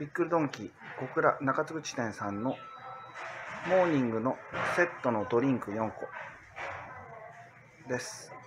ビックルドンキー小倉中津口店さんのモーニングのセットのドリンク4個です。